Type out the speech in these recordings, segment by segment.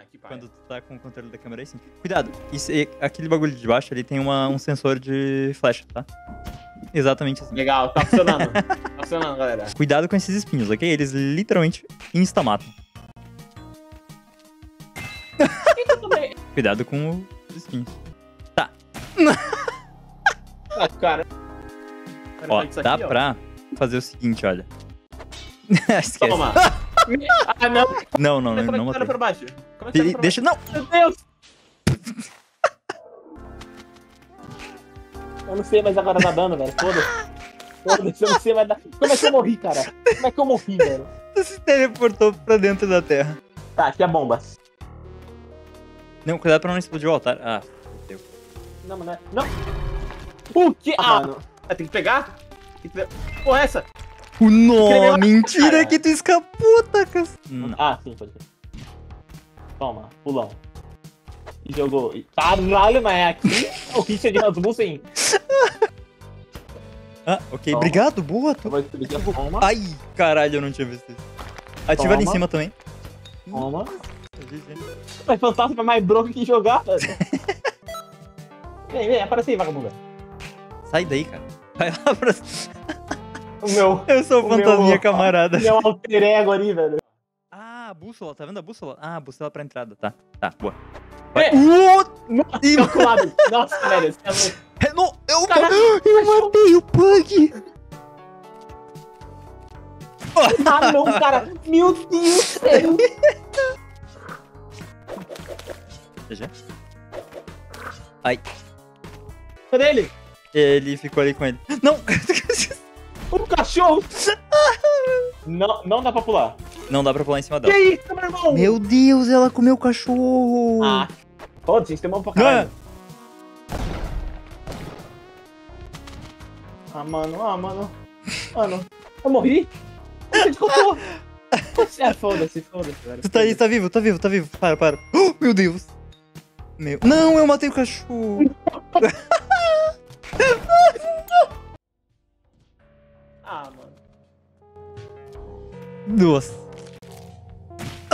Ah, que pai. Quando tu tá com o controle da câmera aí, sim. Cuidado, isso, e aquele bagulho de baixo ali tem uma, um sensor de flecha, tá? Exatamente assim. Legal, tá funcionando. tá funcionando, galera. Cuidado com esses espinhos, ok? Eles literalmente insta-matam. Cuidado com os espinhos. Ah, cara. Cara, Ó, isso dá aqui, ó. pra fazer o seguinte, olha. Esquece. Toma. ah, não. Não, não, Como é não, que não tá matei. pra baixo? Como é que tá pra deixa. Não! Meu Deus! Eu não sei mais agora dar dano, velho. Foda-se. Foda-se, eu não sei mais dar. Como é que eu morri, cara? Como é que eu morri, velho? Tu se teleportou pra dentro da terra. Tá, aqui é bomba. Não, cuidado pra não explodir o altar. Ah, fodeu. Não, mas não é. Não! O que? Ah, mano. ah, tem que pegar? Tem que pegar. Porra, essa? O nó, mentira cara. que tu escaputa, cara. Não. Ah, sim, pode ser. Toma, pulão. E jogou. E- Caralho, mas é aqui o Richard Rasmussen. Ah, ok, Toma. obrigado, boa. Toma. Ai, caralho, eu não tinha visto isso. Ativa ali em cima também. Toma. GG. Mas fantasma é mais broco que jogar, velho. Vem, vem, aparece aí, vagabunda. Sai daí, cara. Vai lá pra... O meu, Eu sou o O meu- fantasminha camarada. meu alter ego ali, velho. Bússola, tá vendo a bússola? Ah, a bússola pra entrada, tá. Tá, boa. É. Ih, Calculado. Nossa, velho. É. É, eu, Caralho, eu matei o Pug! Ah, não, cara. Meu Deus, sério. GG. Cadê ele? Ele ficou ali com ele. Não! O cachorro. Não, não dá pra pular. Não dá pra pular em cima Que dela. isso, meu irmão? Meu Deus, ela comeu o cachorro! Ah, foda-se, tem mão pra caralho. Ah, mano, ah, mano. Mano, eu morri? Você descontou? É, foda-se, foda-se, velho. Tá aí, tá vivo, tá vivo, tá vivo. Para, para. Oh, meu Deus! Meu... Não, eu matei o cachorro! Ah, mano. Nossa.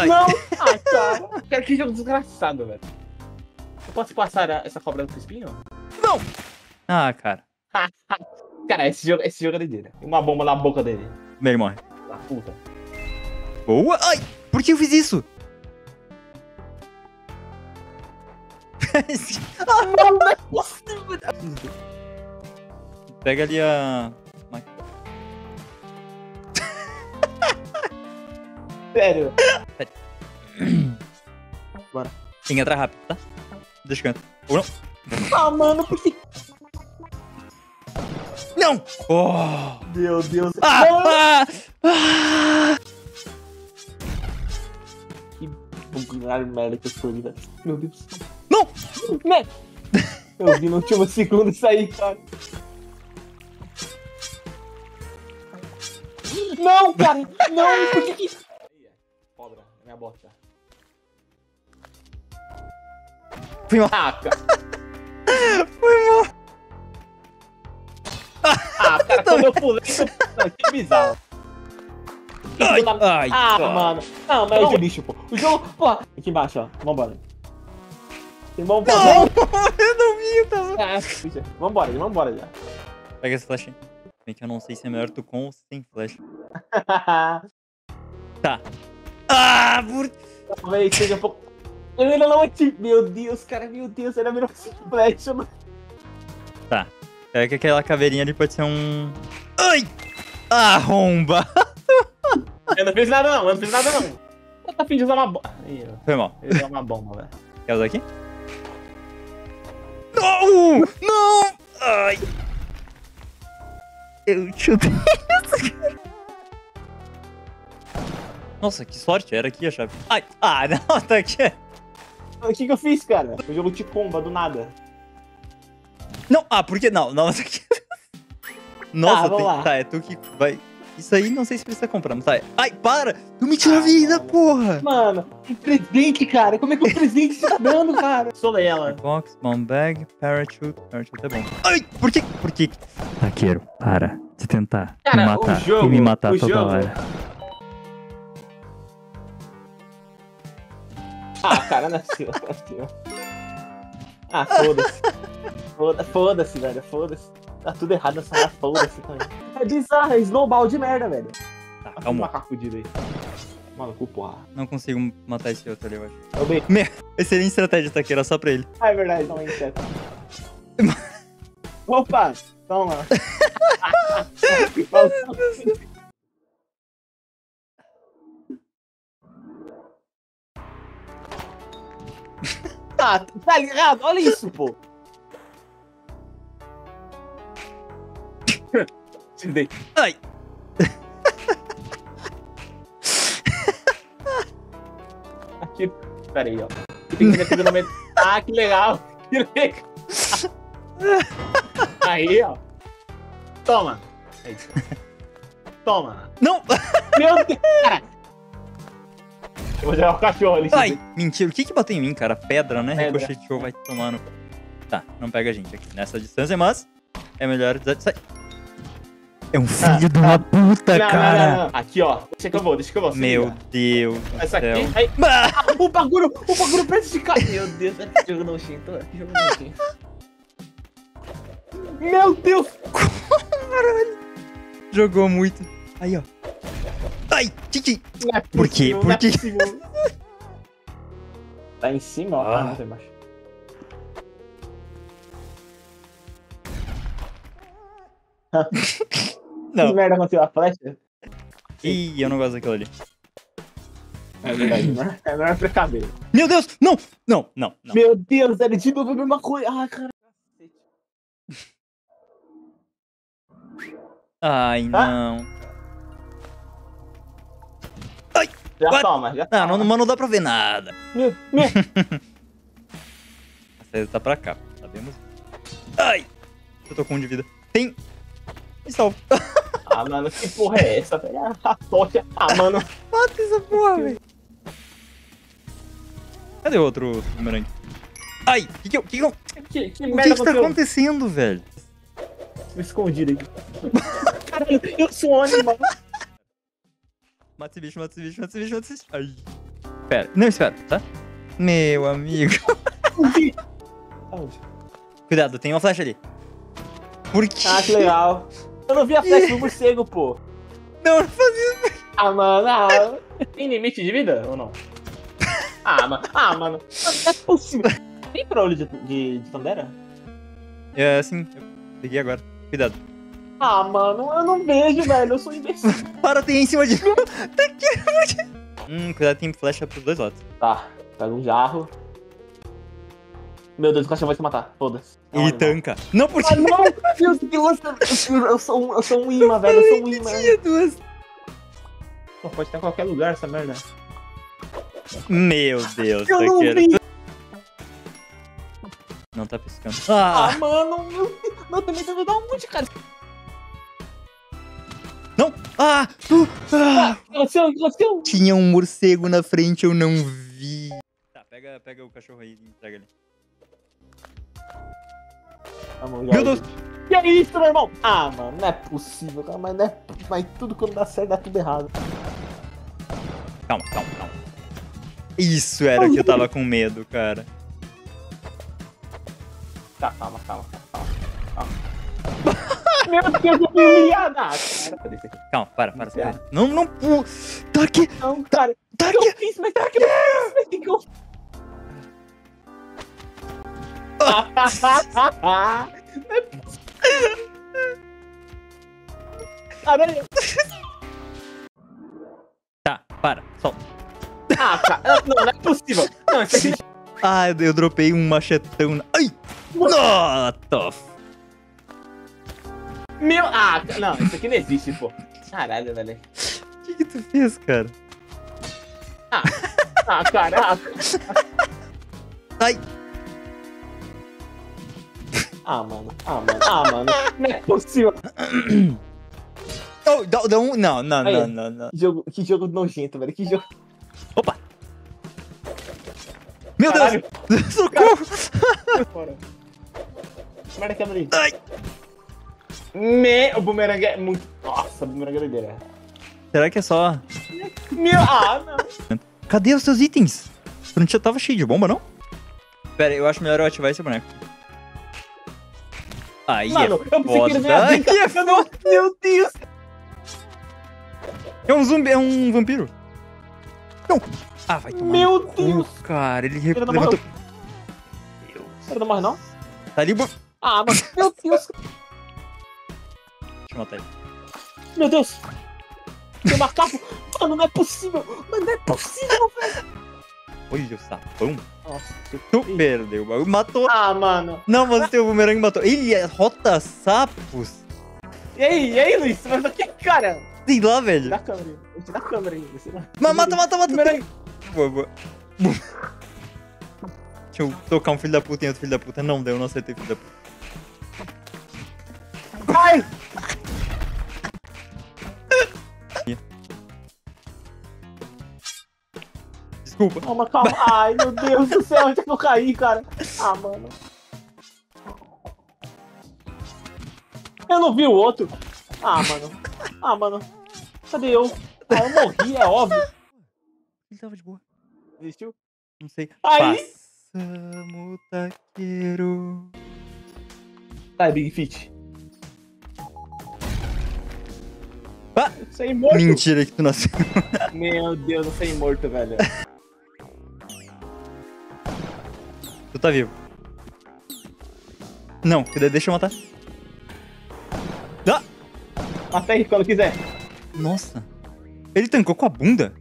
Ai. Não! Ah, cara. Cara, que jogo desgraçado, velho. Eu posso passar a- essa cobra pro espinho? Ah, cara. Cara, esse jogo, esse jogo é doideira. Tem uma bomba na boca dele. Ele morre. Na puta. Boa! Ai! Por que eu fiz isso? Não, não é. Pega ali a. Sério. Tem que entrar rápido, tá? Deixa eu entrar. Ou não? Ah, mano, por que... Não! Oh! Meu Deus. Ah! Não! Ah! Ah! Caralho, merda que eu escolhi, velho. Meu Deus. Não! Né? Eu vi no último segundo aí, cara. Não, cara! Não! Por que que... Cobra, minha bota. Fui mal. Ah, cara. Foi mal. Ah, cara, quando eu pulei, eu... Não, que bizarro. Ai, ai, ah, cara. mano. Não, mas é o lixo, pô. O jogo, pô. Aqui embaixo, ó. Vambora. Tem bom pra Não! Eu não vi, eu tava. Ah. Vambora, vambora já. Pega essa flecha aí. Bem que eu não sei se é melhor tu com ou sem flecha. Tá. Ah, por... Talvez seja um pouco. Não ative. Meu Deus, cara, meu Deus, era virou flecha. mano. É que aquela caveirinha ali pode ser um... Ai! Arromba! Eu não fiz nada, não, eu não fiz nada, não. Eu tá afim de usar uma bomba. Foi mal. usar uma bomba, velho. Quer usar aqui? Não! Não! Ai! Eu chutei essa, cara. Nossa, que sorte, era aqui a chave. Ai! Ah, não, tá aqui. O que que eu fiz, cara? O jogo te comba do nada. Não, ah, por que não? Tá aqui. Nossa, vamos tem- tá, é tu que vai... Isso aí não sei se precisa comprar, mas tá. Ai, para! Tu me tira a vida, porra! Mano, um presente, cara. Como é que o presente você tá dando, cara? Solei ela. Box, bomb bag, parachute. Parachute é bom. Ai, por que? Por que? Taqueiro, para de tentar Cara, me o matar jogo- e me matar toda jogo- hora. Ah, cara, não é possível. Não é possível. Ah, foda-se. Foda- Foda-se, velho. Foda-se. Tá tudo errado nessa área, foda-se também. É bizarro, é snowball de merda, velho. Tá, o calma. macaco fudido aí. Maluco, porra. Não consigo matar esse outro ali, eu acho. Eu bem. Excelente estratégia, Taqueira, só pra ele. Ah, é verdade, não é inseto. Opa! Toma. ah, tá ligado? Olha isso, pô. Te dei. Ai! Aqui. Pera aí, ó. Aqui tem que meter no meio. Ah, que legal. Que legal. Aí, ó. Toma. Aí. Toma. Não! Meu Deus, cara. Eu vou jogar o cachorro ali. Ai! Mentira, o que que bateu em mim, cara? Pedra, né? Pedra. Ricocheteou, vai tomar no... Tá, não pega a gente aqui nessa distância, mas é melhor... des- sai. É um filho de uma puta, Não, não, cara! não, não. Aqui, ó. Deixa que eu vou, deixa que eu vou. Meu liga. Deus do Essa céu. aqui. Aí. Ah! Ah, o bagulho, o bagulho preto de cara. Meu Deus, que jogo nojento. Que jogo nojento. Meu Deus. Jogou muito. Aí, ó. Ai! Titi! É Por quê? possível, Por é quê? Tá em cima, ó. Ah, Ah. não, tá embaixo. Que Não. merda aconteceu? A flecha? Ih, eu não gosto daquilo ali. É verdade, não é, não é precaver. Meu Deus! Não! Não, não, não. Meu Deus, velho, de novo a mesma coisa. Ah, cara. Ai, não. Já What? toma, já Não, toma. não, mas não dá pra ver nada. Meu, meu. A saída tá pra cá, sabemos. Ai! Eu tô com um de vida. Tem! Me salva. Ah, mano, que porra é essa, velho? A tocha. Ah, mano. Mata essa porra, velho. Cadê o outro bumerangue? Ai! O que que eu... Que que eu... Que, que O que que tá acontecendo, velho? Me escondido aqui. Caralho, eu sou um animal. Mata esse bicho, mata esse bicho, mata esse bicho, mata esse bicho. Ai. Espera. Não, espera, tá? Meu amigo. Aonde? Cuidado, tem uma flecha ali. Por quê? Ah, que legal. Eu não vi a flecha do morcego, pô. Não, não fazia Ah, mano, ah. Tem limite de vida ou não? Ah, mano. Ah, mano. Mano, Não é possível. Tem pra olho de, de, de Tandera? É, sim. Eu peguei agora. Cuidado. Ah, mano, eu não vejo, velho. Eu sou imbecil. Para, tem em cima de... tá aqui. Hum, cuidado, tem flecha pros dois lados. Tá, pega um jarro. Meu Deus, o cachorro vai se matar. Foda-se. É um animal. tanca. Não, porque Ah, não! Deus, Deus, eu, eu, sou um, eu sou um imã, velho. Eu sou um imã. tinha duas. Pô, pode estar em qualquer lugar essa merda. Meu Deus, Eu não taqueira. vi. Não tá piscando. Ah, Ah, mano, meu Deus. Não, também deve dar um monte, cara. Não! Ah! uh, ah. O que aconteceu? O que aconteceu? Tinha um morcego na frente, eu não vi. Tá, pega, pega o cachorro aí e entrega ele. Vamos, Meu Deus! Que é isso, meu irmão? Ah, mano, não é possível, cara. Mas, não é, mas tudo quando dá certo dá tudo errado. Calma, calma, calma. Isso era o que eu tava com medo, cara. Tá, calma, calma, calma. calma. Meu Deus, eu fui humilhado. Ah, cara, aqui? Calma, para, para. para. Não, não. Tá aqui, Não, cara. tá O que aqui. eu fiz? Mas será que eu fiz? Mas o que que eu Não é possível. Aranha. Tá, para, solta. Ah, cara. Não, não é possível. Não, isso aqui Ah, eu, dropei um machetão. Ai! Nota! Meu. Ah, não, isso aqui não existe, pô. Caralho, velho. O que, que tu fez, cara? Ah, caraca. Ai! Ah, mano. Ah, mano. Ah, mano. Não é possível. Oh, dá, dá um. Não, não, Aí. não, não, não. Que jogo, que jogo nojento, velho. Que jogo. Opa! Meu Caralho. Deus! Socorro! Fora. Merda, quebra aí. Ai! Me... O bumerangue é muito. Nossa, o bumerangue é doideira. Será que é só. Meu. Ah, não. Cadê os seus itens? Tu não tinha, tava cheio de bomba, não? Pera, eu acho melhor eu ativar esse boneco. Aí Mano, é eu que foda. vir, Aí é cara. Eu não- Meu Deus! É um zumbi, é um vampiro. Não. Ah, vai tomar. Meu no cu, Deus! Cara, ele Ele não levantou. Ele não morre, não? Tá ali, bo- Ah, mano, meu Deus! Matar ele. Meu Deus! Tem macaco! Mano, não é possível! Mano, não é possível! Olha o sapão. Nossa, Tu perdeu o bagulho. Matou. Ah, mano. Não, mas teu bumerangue matou. Ele é rota sapos. E aí, e aí, Luiz? Mas o que, cara? Sei lá, velho. Dá a câmera aí. Te a câmera aí. Você não- Ma- Mata, mata, mata. Aí. Boa, boa. Deixa eu tocar um filho da puta em outro filho da puta. Não deu, não acertei filho da puta. Ai! Desculpa. Calma, calma. Ai, meu Deus do céu, onde é que eu caí, cara? Ah, mano. Eu não vi o outro. Ah, mano. Ah, mano. Cadê eu? Ah, eu morri, é óbvio. Ele tava de boa. Existiu? Não sei. Aí? Passamos taqueiro. Tá, Big Fit. Ah! Sem morto. Mentira que tu nasceu. Meu Deus, eu sei morto, velho. Tu tá vivo. Não, deixa eu matar. Ah! Mata aí quando quiser. Nossa. Ele tancou com a bunda?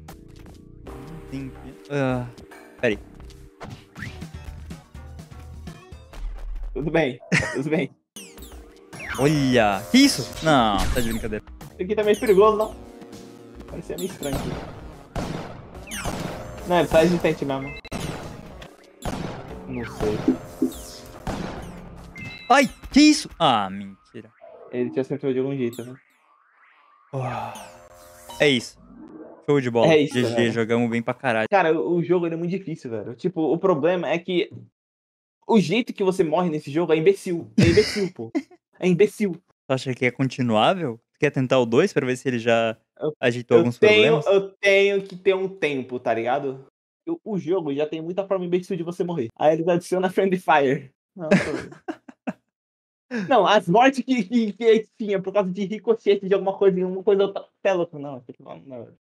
Tem... Ah, peraí. Tudo bem, tudo bem. Olha. Que isso? Não, tá de brincadeira. Isso aqui tá meio perigoso, não? Parecia meio estranho aqui. Não, ele sai resistente mesmo. Não sei. Ai, que isso? Ah, mentira. Ele te acertou de algum jeito, né? Ah. É isso. Show de bola. É isso, GG, velho. jogamos bem pra caralho. Cara, o jogo é muito difícil, velho. Tipo, o problema é que o jeito que você morre nesse jogo é imbecil. É imbecil, pô. É imbecil. Tu acha que é continuável? Tu quer tentar o 2 pra ver se ele já Eu- ajeitou Eu alguns tenho, problemas? eu tenho que ter um tempo, tá ligado? O- jogo já tem muita forma imbecil de você morrer. Aí eles adicionam Friendly Fire. Não, não as mortes que, que, que tinha por causa de ricochete de alguma coisa em uma coisa outra. Até não. não- não.